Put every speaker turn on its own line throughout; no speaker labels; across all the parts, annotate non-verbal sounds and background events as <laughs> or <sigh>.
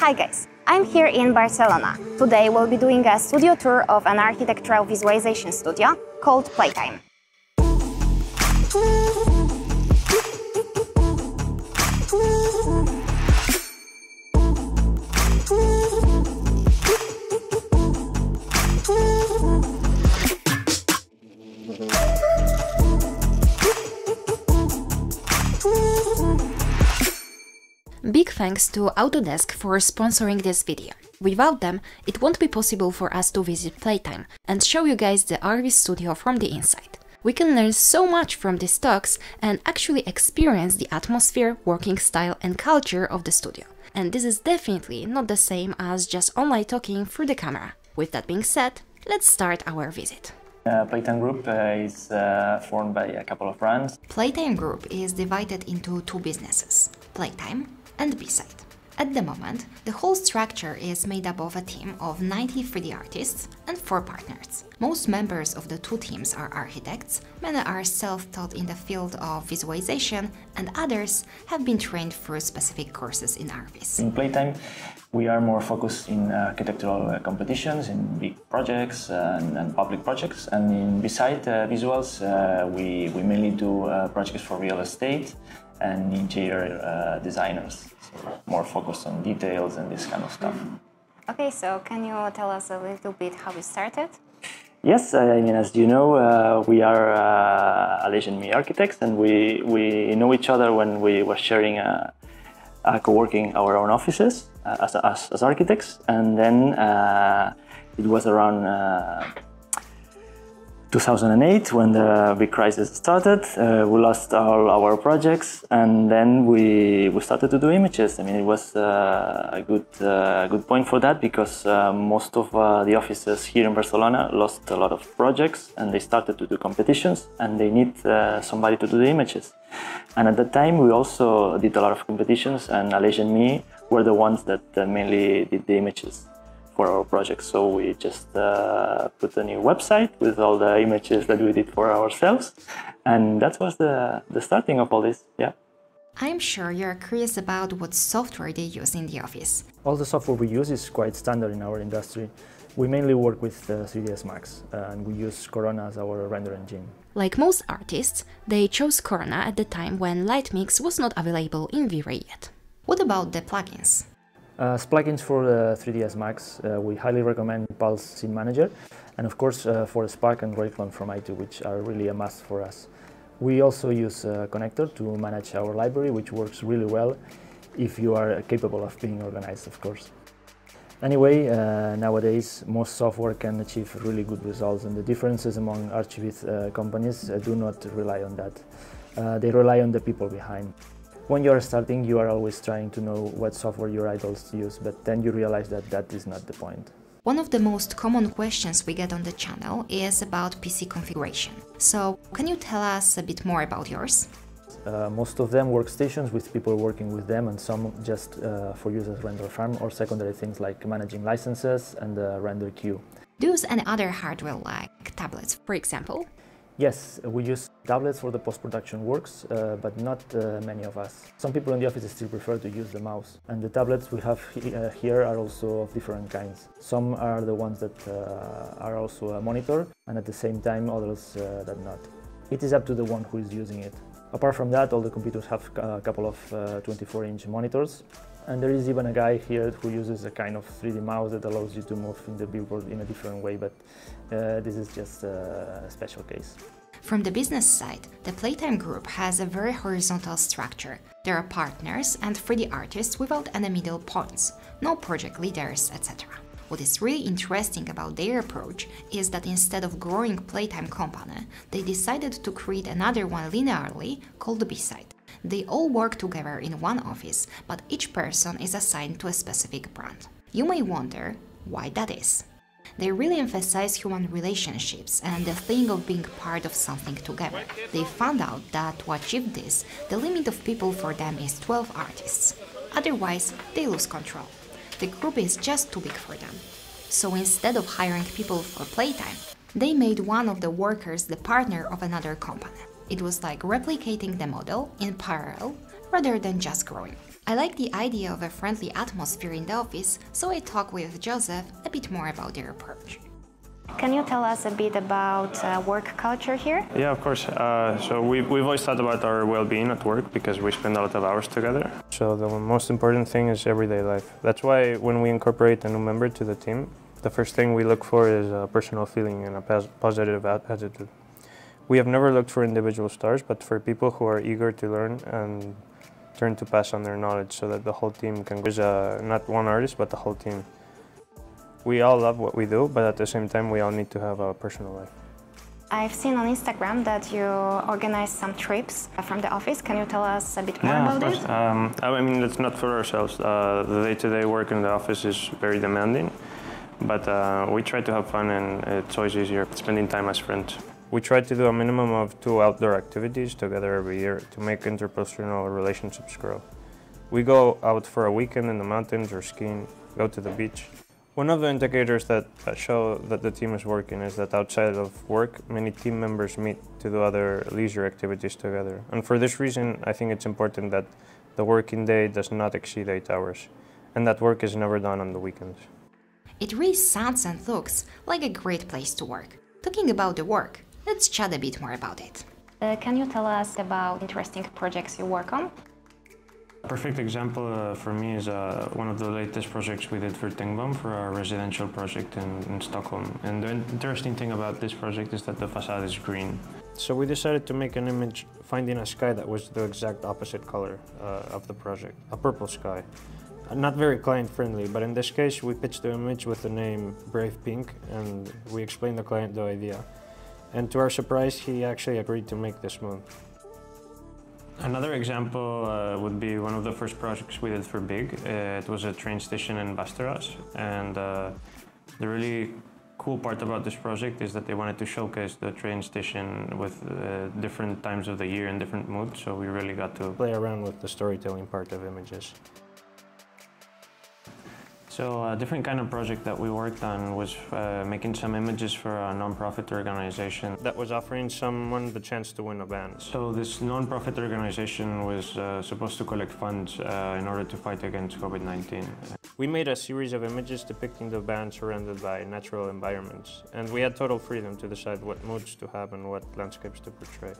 Hi guys, I'm here in Barcelona. Today we'll be doing a studio tour of an architectural visualization studio called Playtime. Big thanks to Autodesk for sponsoring this video. Without them, it won't be possible for us to visit Playtime and show you guys the RV studio from the inside. We can learn so much from these talks and actually experience the atmosphere, working style and culture of the studio. And this is definitely not the same as just online talking through the camera. With that being said, let's start our visit.
Uh, Playtime Group uh, is uh, formed by a couple of brands.
Playtime Group is divided into two businesses, Playtime and B-side. At the moment, the whole structure is made up of a team of 90 3D artists and 4 partners. Most members of the two teams are architects, many are self-taught in the field of visualization, and others have been trained through specific courses in RVs.
In Playtime, we are more focused in architectural competitions, in big projects and, and public projects. And in B-side uh, visuals, uh, we, we mainly do uh, projects for real estate and interior uh, designers. So more focused on details and this kind of stuff.
Okay, so can you tell us a little bit how you started?
Yes, I mean, as you know, uh, we are uh, Aleix Me architects, and we, we know each other when we were sharing a, a co-working our own offices uh, as, as, as, architects, and then uh, it was around uh, 2008 when the big crisis started uh, we lost all our projects and then we we started to do images. I mean it was uh, a good uh, good point for that because uh, most of uh, the offices here in barcelona lost a lot of projects and they started to do competitions and they need uh, somebody to do the images. And at that time we also did a lot of competitions and Aleix and me were the ones that mainly did the images for our project. So we just uh, put a new website with all the images that we did for ourselves. And that was the, the starting of all this, yeah.
I'm sure you're curious about what software they use in the office.
All the software we use is quite standard in our industry. We mainly work with uh, 3ds Max uh, and we use Corona as our render engine.
Like most artists, they chose Corona at the time when Lightmix was not available in V-Ray yet. What about the plugins?
As plugins for uh, 3ds Max, uh, we highly recommend Pulze Scene Manager, and of course uh, Forest Pack and RailClone from iToo, which are really a must for us. We also use uh, Connecter to manage our library, which works really well if you are capable of being organized, of course. Anyway, uh, nowadays most software can achieve really good results and the differences among arch viz uh, companies do not rely on that. they rely on the people behind. When you are starting, you are always trying to know what software your idols use, but then you realize that that is not the point.
One of the most common questions we get on the channel is about PC configuration. So, can you tell us a bit more about yours?
Uh, most of them workstations with people working with them and some just uh, for use as render farm or secondary things like managing licenses and the render queue.
Do you use any other hardware like tablets, for example?
Yes, we use tablets for the post-production works, uh, but not uh, many of us. Some people in the office still prefer to use the mouse. And the tablets we have he uh, here are also of different kinds. Some are the ones that uh, are also a monitor, and at the same time others uh, that not. It is up to the one who is using it. Apart from that, all the computers have a couple of 24-inch uh, monitors, and there is even a guy here who uses a kind of 3D mouse that allows you to move in the viewport in a different way, but uh, this is just a special case.
From the business side, the Playtime Group has a very horizontal structure. There are partners and 3D artists without any middle points, no project leaders, etc. What is really interesting about their approach is that instead of growing Playtime company, they decided to create another one linearly called the B-side. They all work together in one office, but each person is assigned to a specific brand. You may wonder why that is. They really emphasize human relationships and the thing of being part of something together. They found out that to achieve this, the limit of people for them is 12 artists. Otherwise, they lose control. The group is just too big for them. So instead of hiring people for playtime, they made one of the workers the partner of another company. It was like replicating the model in parallel rather than just growing. I like the idea of a friendly atmosphere in the office, so I talk with Joseph a bit more about their approach.
Can you tell us a bit about uh, work culture here?
Yeah, of course. Uh, so we, we've always thought about our well-being at work because we spend a lot of hours together. So the most important thing is everyday life. That's why when we incorporate a new member to the team, the first thing we look for is a personal feeling and a positive attitude. We have never looked for individual stars, but for people who are eager to learn and turn to pass on their knowledge so that the whole team can There's uh, not one artist, but the whole team. We all love what we do, but at the same time, we all need to have a personal life.
I've seen on Instagram that you organize some trips from the office. Can you tell us a bit more
yeah,
about
it? Um, I mean, it's not for ourselves. Uh, the day-to-day -day work in the office is very demanding. But uh, we try to have fun and it's always easier spending time as friends. We try to do a minimum of two outdoor activities together every year to make interpersonal relationships grow. We go out for a weekend in the mountains or skiing, go to the beach. One of the indicators that, that show that the team is working is that outside of work, many team members meet to do other leisure activities together. And for this reason, I think it's important that the working day does not exceed eight hours, and that work is never done on the weekends.
It really sounds and looks like a great place to work. Talking about the work, let's chat a bit more about it.
Uh, can you tell us about interesting projects you work on?
A perfect example uh, for me is uh, one of the latest projects we did for Tengbom for our residential project in, in, Stockholm. And the interesting thing about this project is that the facade is green. So we decided to make an image finding a sky that was the exact opposite color uh, of the project, a purple sky not very client friendly, but in this case we pitched the image with the name Brave Pink and we explained the client the idea. And to our surprise, he actually agreed to make this move. Another example uh, would be one of the first projects we did for Big. Uh, it was a train station in Västerås and uh, the really cool part about this project is that they wanted to showcase the train station with uh, different times of the year and different moods, so we really got to play around with the storytelling part of images. So a different kind of project that we worked on was uh, making some images for a non-profit organization that was offering someone the chance to win a band. So this non-profit organization was uh, supposed to collect funds uh, in order to fight against COVID-19. We made a series of images depicting the band surrounded by natural environments, and we had total freedom to decide what moods to have and what landscapes to portray.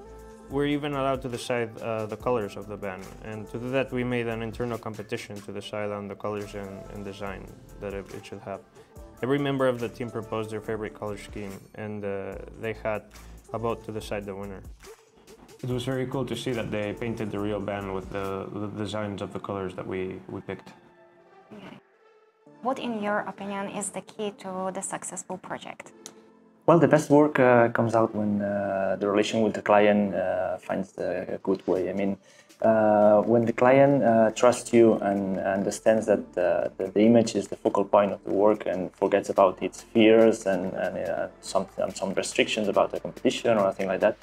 We're even allowed to decide uh, the colors of the band, and to do that we made an internal competition to decide on the colors and, and design that it, it, should have. Every member of the team proposed their favorite color scheme, and uh, they had a vote to decide the winner. It was very cool to see that they painted the real band with the, the designs of the colors that we, we picked.
What, in your opinion, is the key to the successful project?
Well, the best work uh, comes out when uh, the relation with the client uh, finds a good way. I mean, uh, when the client uh, trusts you and understands that uh, the, the, image is the focal point of the work and forgets about its fears and, and some, some restrictions about the competition or anything like that,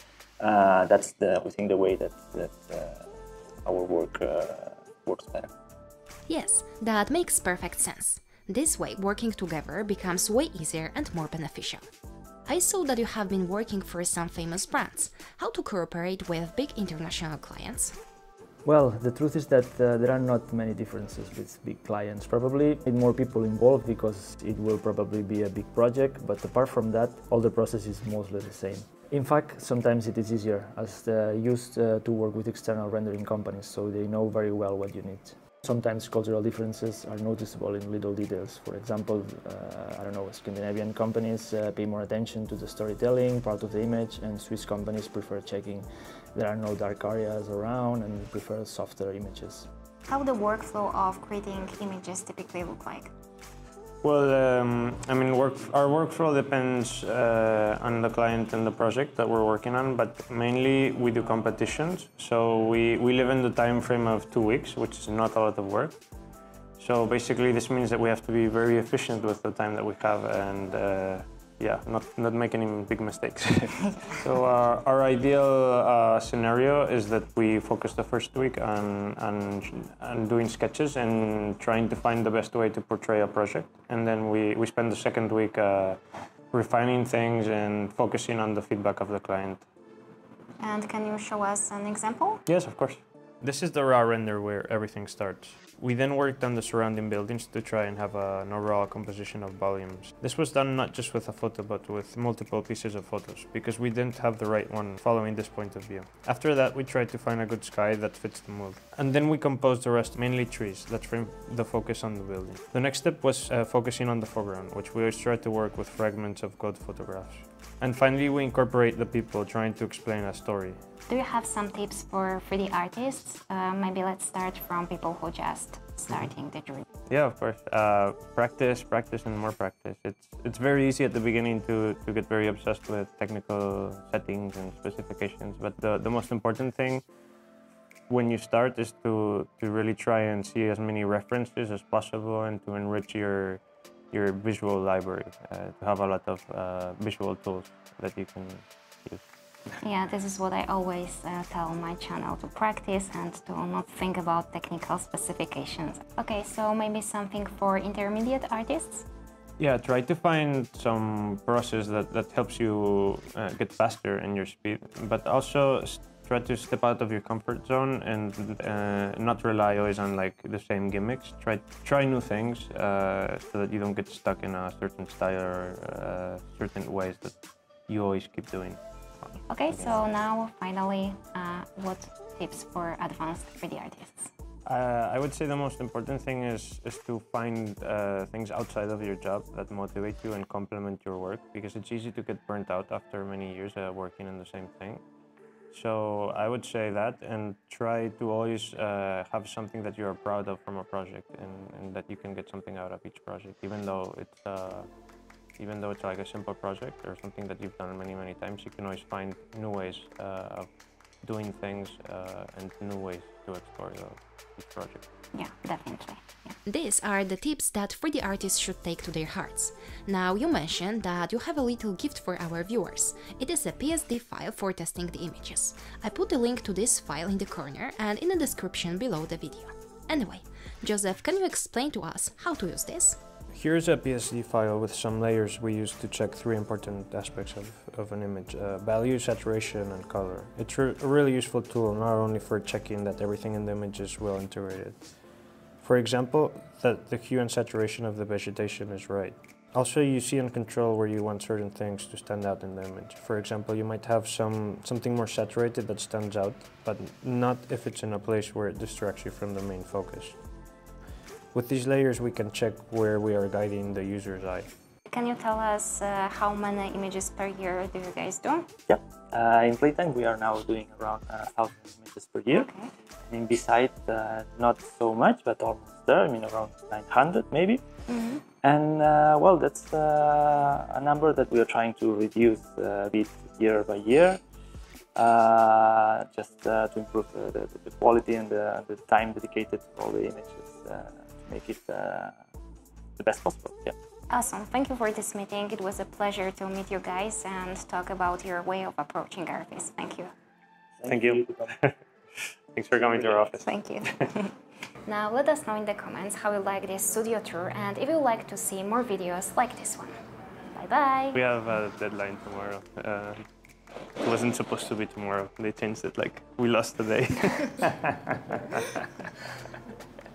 that's the, we think the way that, that our work works better.
Yes, that makes perfect sense. This way, working together becomes way easier and more beneficial. I saw that you have been working for some famous brands. How to cooperate with big international clients?
Well, the truth is that uh, there are not many differences with big clients. Probably need more people involved because it will probably be a big project, but apart from that, all the process is mostly the same. In fact, sometimes it is easier as they used uh, to work with external rendering companies, so they know very well what you need. Sometimes cultural differences are noticeable in little details. For example, uh, I don't know, Scandinavian companies uh, pay more attention to the storytelling, part of the image, and Swiss companies prefer checking there are no dark areas around and prefer softer images.
How the workflow of creating images typically look like?
Well, um, I mean, work, our workflow depends uh, on the client and the project that we're working on, but mainly we do competitions. So we, we live in the time frame of two weeks, which is not a lot of work. So basically, this means that we have to be very efficient with the time that we have and uh, yeah, not, not make any big mistakes. <laughs> so uh, our ideal uh, scenario is that we focus the first week on, on, on doing sketches and trying to find the best way to portray a project. And then we, we spend the second week uh, refining things and focusing on the feedback of the client.
And can you show us an example?
Yes, of course. This is the raw render where everything starts. We then worked on the surrounding buildings to try and have an overall composition of volumes. This was done not just with a photo but with multiple pieces of photos because we didn't have the right one following this point of view. After that we tried to find a good sky that fits the mood. And then we composed the rest, mainly trees, that frame the focus on the building. The next step was uh, focusing on the foreground, which we always tried to work with fragments of code photographs. And finally we incorporate the people trying to explain a story.
Do you have some tips for 3D artists? Uh, maybe let's start from people who just starting the journey.
Yeah, of course. Uh, practice, practice, and more practice. It's it's very easy at the beginning to, to get very obsessed with technical settings and specifications, but the, the most important thing when you start is to, to really try and see as many references as possible and to enrich your your visual library, uh, to have a lot of uh, visual tools that you can.
Yeah, this is what I always uh, tell my channel to practice and to not think about technical specifications. Okay, so maybe something for intermediate artists?
Yeah, try to find some process that, that helps you uh, get faster in your speed, but also try to step out of your comfort zone and uh, not rely always on like the same gimmicks. Try try new things uh, so that you don't get stuck in a certain style or uh, certain ways that you always keep doing.
Okay, so now finally, uh, what tips for advanced 3D artists?
Uh, I would say the most important thing is, is to find uh, things outside of your job that motivate you and complement your work because it's easy to get burnt out after many years uh, working in the same thing. So I would say that and try to always uh, have something that you're proud of from a project and, and, that you can get something out of each project, even though it's uh, even though it's like a simple project or something that you've done many, many times, you can always find new ways uh, of doing things uh, and new ways to explore the, each project.
Yeah, definitely. Yeah.
These are the tips that 3D artists should take to their hearts. Now, you mentioned that you have a little gift for our viewers. It is a PSD file for testing the images. I put the link to this file in the corner and in the description below the video. Anyway, Joseph, can you explain to us how to use this?
Here's a PSD file with some layers we use to check three important aspects of, of an image, uh, value, saturation and color. It's re a really useful tool not only for checking that everything in the image is well integrated. For example, that the hue and saturation of the vegetation is right. Also, you see and control where you want certain things to stand out in the image. For example, you might have some something more saturated that stands out, but not if it's in a place where it distracts you from the main focus. With these layers, we can check where we are guiding the user's eye.
Can you tell us uh, how many images per year do you guys do?
Yeah, uh, in Playtime we are now doing around uh, 1,000 images per year. Okay. And B-side, uh, not so much, but almost there, I mean around 900 maybe. Mm -hmm. And uh, well, that's uh, a number that we are trying to reduce a bit year by year. just to improve the, the, quality and the, the, time dedicated to all the images make it uh, the best possible. Yeah.
Awesome. Thank you for this meeting. It was a pleasure to meet you guys and talk about your way of approaching graphics. Thank you.
Thank, Thank you. <laughs> Thanks for coming to our office.
Thank you. <laughs> <laughs> now let us know in the comments how you like this studio tour and if you like to see more videos like this one. Bye bye.
We have a deadline tomorrow. Uh, it wasn't supposed to be tomorrow. They changed it like we lost the day.